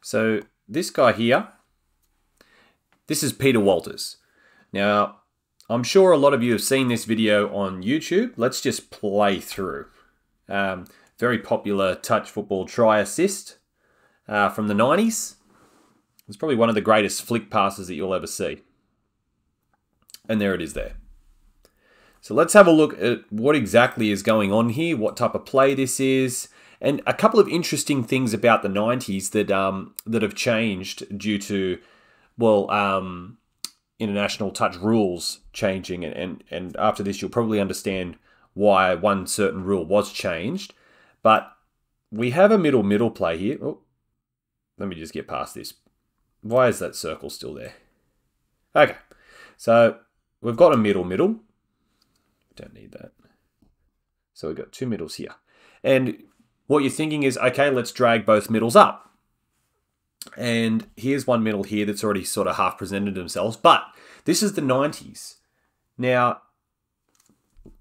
So this guy here, this is Peter Walters. Now, I'm sure a lot of you have seen this video on YouTube. Let's just play through. Um, very popular touch football try assist uh, from the 90s. It's probably one of the greatest flick passes that you'll ever see. And there it is there. So let's have a look at what exactly is going on here, what type of play this is, and a couple of interesting things about the 90s that um, that have changed due to, well, um, international touch rules changing. And, and, and after this, you'll probably understand why one certain rule was changed. But we have a middle middle play here. Oh, let me just get past this. Why is that circle still there? Okay, so we've got a middle middle. Don't need that. So we've got two middles here. And what you're thinking is, okay, let's drag both middles up. And here's one middle here that's already sort of half presented themselves. But this is the 90s. Now,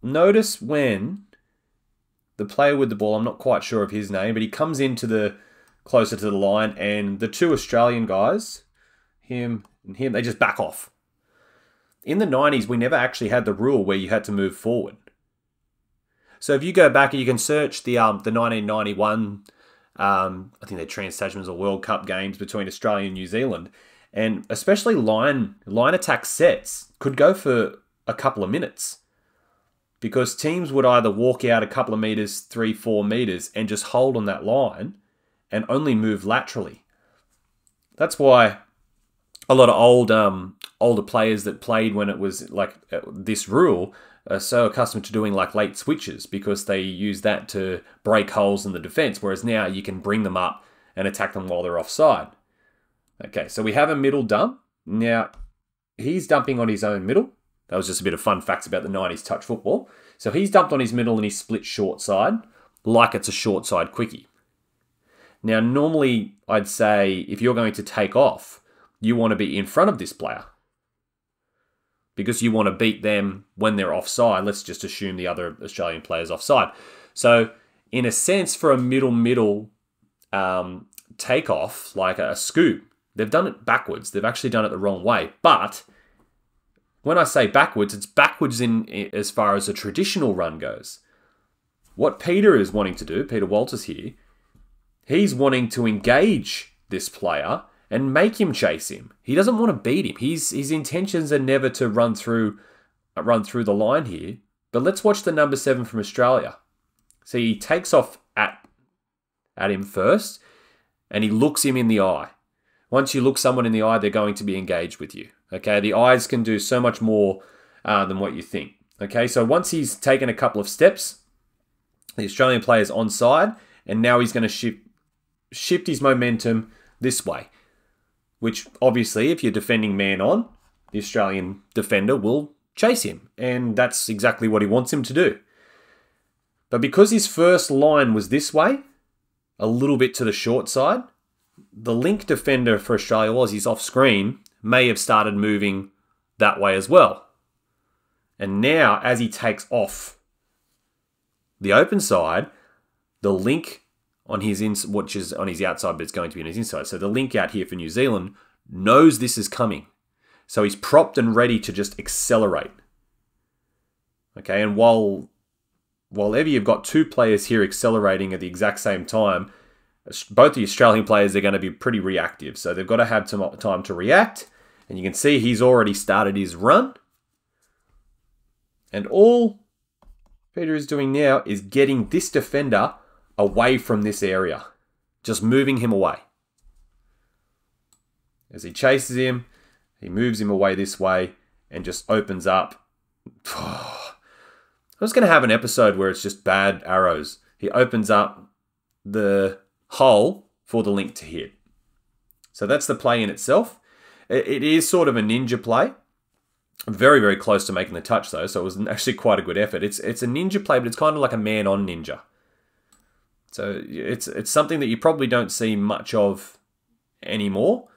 notice when the player with the ball, I'm not quite sure of his name, but he comes into the closer to the line, and the two Australian guys, him and him, they just back off. In the 90s, we never actually had the rule where you had to move forward. So if you go back and you can search the um, the 1991, um, I think they're Trans Tasman's or World Cup games between Australia and New Zealand, and especially line line attack sets could go for a couple of minutes because teams would either walk out a couple of meters, three, four meters, and just hold on that line and only move laterally. That's why a lot of old um, older players that played when it was like uh, this rule are so accustomed to doing like late switches because they use that to break holes in the defense. Whereas now you can bring them up and attack them while they're offside. Okay, so we have a middle dump. Now he's dumping on his own middle. That was just a bit of fun facts about the 90s touch football. So he's dumped on his middle and he's split short side like it's a short side quickie. Now, normally I'd say if you're going to take off, you want to be in front of this player because you want to beat them when they're offside. Let's just assume the other Australian player's offside. So, in a sense, for a middle middle um, takeoff, like a scoop, they've done it backwards. They've actually done it the wrong way. But when I say backwards, it's backwards in as far as a traditional run goes. What Peter is wanting to do, Peter Walters here, He's wanting to engage this player and make him chase him. He doesn't want to beat him. His his intentions are never to run through run through the line here. But let's watch the number seven from Australia. See, he takes off at at him first, and he looks him in the eye. Once you look someone in the eye, they're going to be engaged with you. Okay, the eyes can do so much more uh, than what you think. Okay, so once he's taken a couple of steps, the Australian player's onside, and now he's going to shift shift his momentum this way. Which obviously, if you're defending man on, the Australian defender will chase him. And that's exactly what he wants him to do. But because his first line was this way, a little bit to the short side, the link defender for Australia was he's off screen, may have started moving that way as well. And now, as he takes off the open side, the link on his ins, which is on his outside, but it's going to be on his inside. So the link out here for New Zealand knows this is coming. So he's propped and ready to just accelerate. Okay, and while while ever you've got two players here accelerating at the exact same time, both the Australian players are going to be pretty reactive. So they've got to have some time to react. And you can see he's already started his run. And all Peter is doing now is getting this defender away from this area, just moving him away. As he chases him, he moves him away this way and just opens up. I was going to have an episode where it's just bad arrows. He opens up the hole for the link to hit. So that's the play in itself. It is sort of a ninja play. Very, very close to making the touch though, so it was actually quite a good effort. It's it's a ninja play, but it's kind of like a man on ninja. So it's it's something that you probably don't see much of anymore.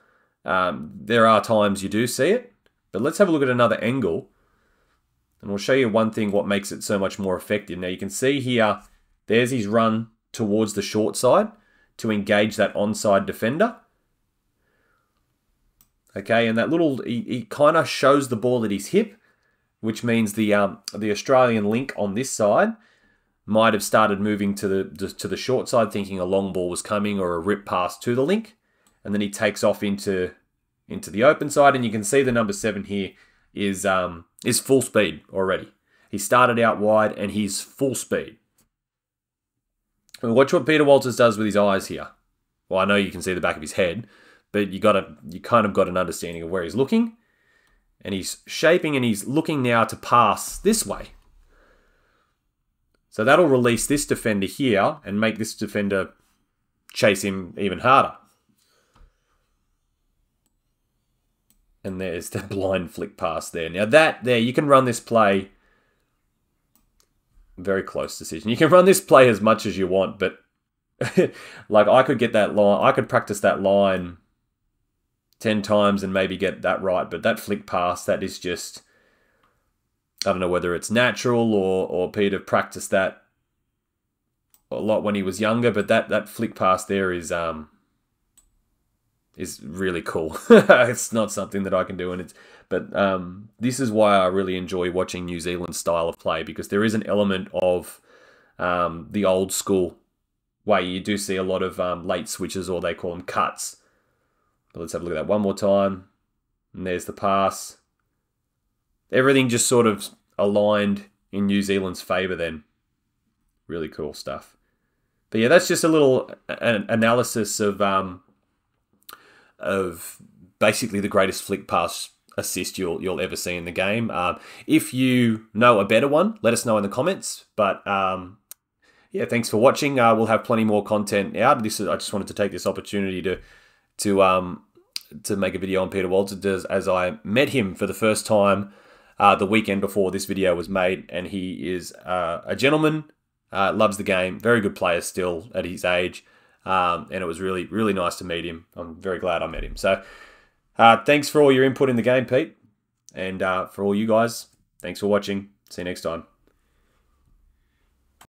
Um, there are times you do see it, but let's have a look at another angle, and we'll show you one thing what makes it so much more effective. Now you can see here, there's his run towards the short side to engage that onside defender. Okay, and that little he, he kind of shows the ball at his hip, which means the um, the Australian link on this side might have started moving to the to the short side, thinking a long ball was coming or a rip pass to the link, and then he takes off into into the open side, and you can see the number seven here is um, is full speed already. He started out wide and he's full speed. And watch what Peter Walters does with his eyes here. Well, I know you can see the back of his head, but you got a you kind of got an understanding of where he's looking, and he's shaping and he's looking now to pass this way. So that'll release this defender here and make this defender chase him even harder. And there's the blind flick pass there. Now that there, you can run this play. Very close decision. You can run this play as much as you want, but like I could get that line, I could practice that line 10 times and maybe get that right. But that flick pass, that is just, I don't know whether it's natural or, or Peter practiced that a lot when he was younger, but that, that flick pass there is, um, is really cool. it's not something that I can do, and it's but um, this is why I really enjoy watching New Zealand style of play because there is an element of um, the old school way. You do see a lot of um, late switches, or they call them cuts. But let's have a look at that one more time. And there's the pass. Everything just sort of aligned in New Zealand's favour then. Really cool stuff. But yeah, that's just a little analysis of um, of basically the greatest flick pass assist you'll you'll ever see in the game. Um, if you know a better one, let us know in the comments. But um, yeah, thanks for watching. Uh, we'll have plenty more content out. This is, I just wanted to take this opportunity to to um, to make a video on Peter Walters as I met him for the first time uh, the weekend before this video was made, and he is uh, a gentleman, uh, loves the game, very good player still at his age. Um, and it was really, really nice to meet him. I'm very glad I met him. So uh, thanks for all your input in the game, Pete. And uh, for all you guys, thanks for watching. See you next time.